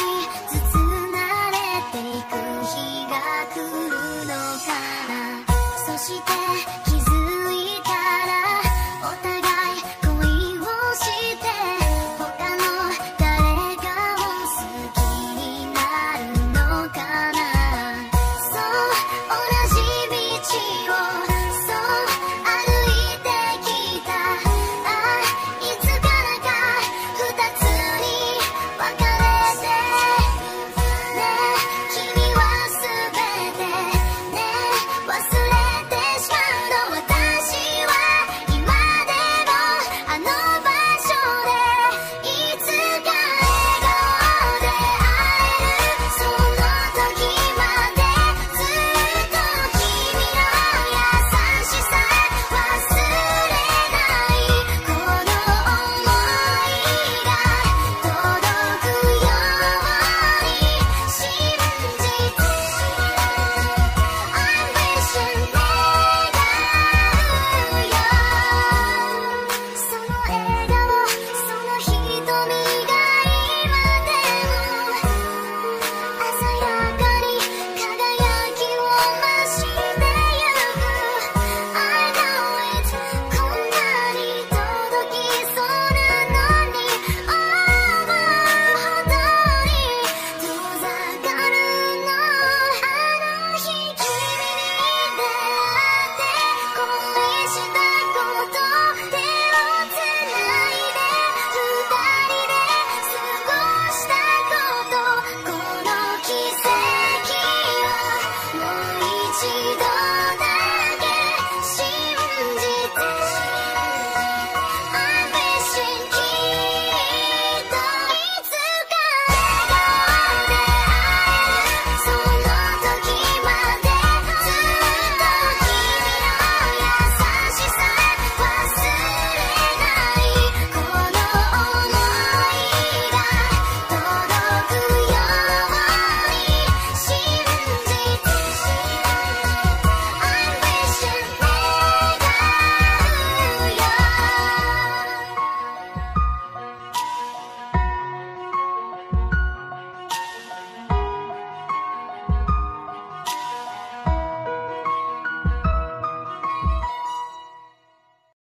see. see the